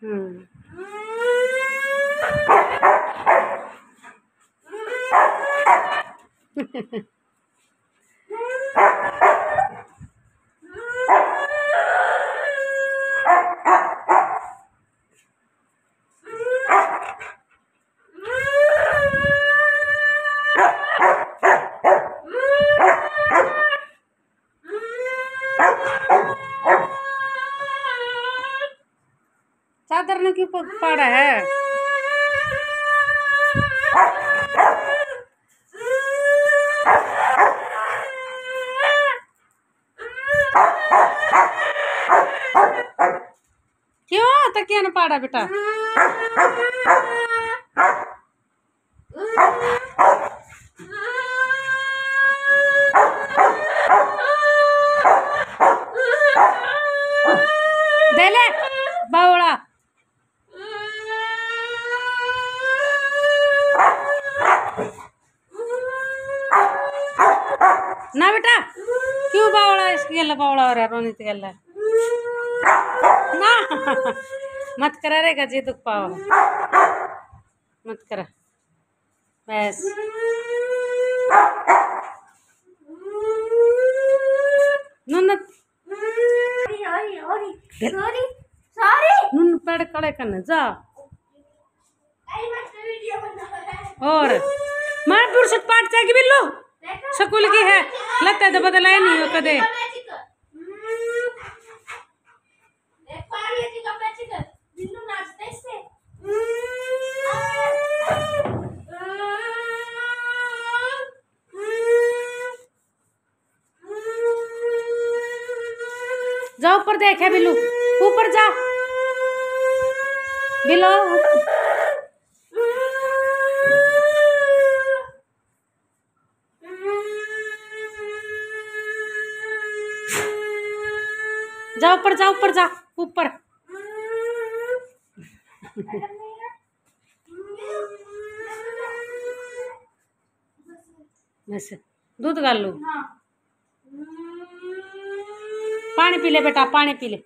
嗯。ने क्यों पाड़ा है? क्यों तकिया ने पाड़ा बेटा? दे ना बेटा, क्यों बावड़ा इसकी हो रहा है रोनी की गल्ला ना, मत करा रे गजी दुख पाओ मत करा। बस। नुन सॉरी सॉरी नुन पेड़ कड़े जा। और। मार पुरुष पाट जाएगी बिल्लू। स्कूल की है। लगता है तो ही नहीं हो कदे जा ऊपर देख बिल्लू। ऊपर जा। बिल्लू जा ऊपर जा ऊपर जा ऊपर। बस दूध गाल लो। पानी पी ले बेटा पानी पी ले।